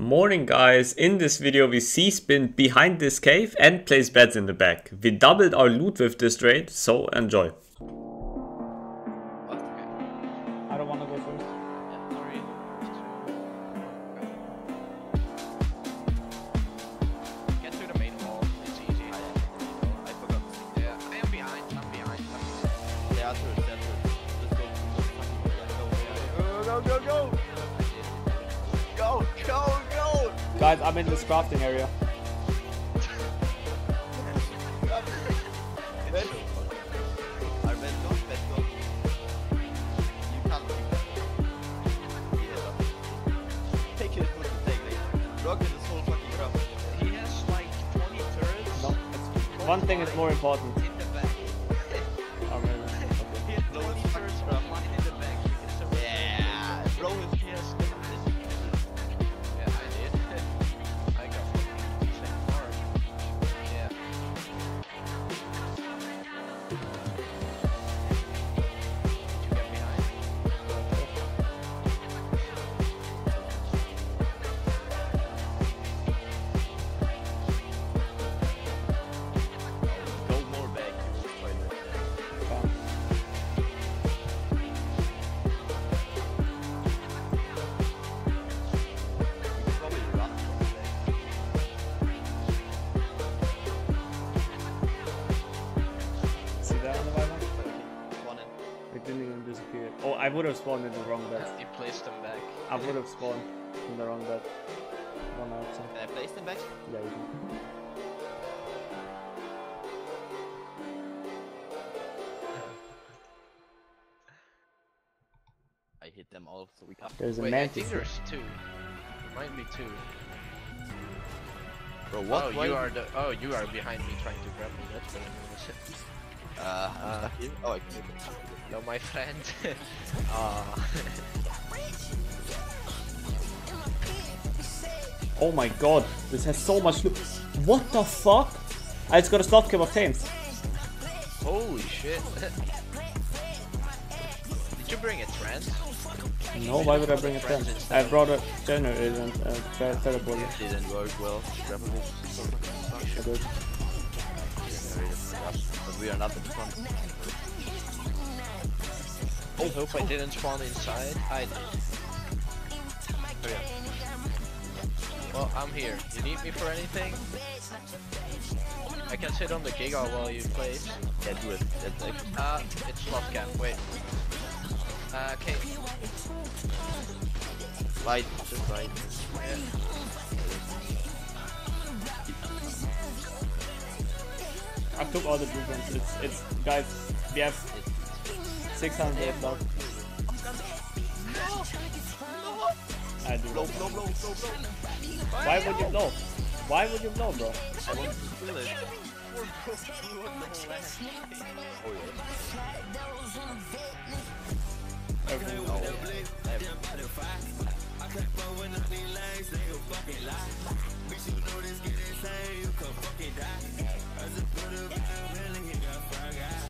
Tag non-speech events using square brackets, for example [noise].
Morning guys, in this video we C-spin behind this cave and place beds in the back. We doubled our loot with this trade, so enjoy. I don't want to go first. Get through the main wall. It's easy. I forgot. Yeah, I am behind. I'm behind. They are through. They are through. Let's go. Go, go, go, go. Go, go, go. Guys, I'm in this crafting area. One thing is more Red would have spawned in the wrong bed. You placed them back. I would have spawned in the wrong bed. One outside. Can I place them back? Yeah, you can. [laughs] I hit them all, so we can. There's a Wait, I think there's two. There might be two. Bro, what? Oh, you are the. Oh, you are behind me trying to grab me. That's what I'm Uh, I'm Uh, stuck here. Oh, I can hit. No, my friend. Ah. [laughs] Oh my god, this has so much loot. What the fuck? I just got a slot cube of tames. Holy shit. [laughs] Did you bring a trend? No, why would I bring a tent? I brought a generator and a uh, teleporter. Didn't work well. Grab a bit. I. But we are not in front. I hope I didn't spawn inside. I did. Up. Well, I'm here. You need me for anything? I can sit on the giga while you play. Yeah, do it. That's actually. Uh, it's slot cap. Wait. Uh, okay. Right, just right. Yeah. I took all the blueprints. It's, it's, guys, we have 600 left out. I do. Blow, blow, blow, blow, blow. Why would you blow? Why would you blow, bro? I want to feel it. Oh, yeah.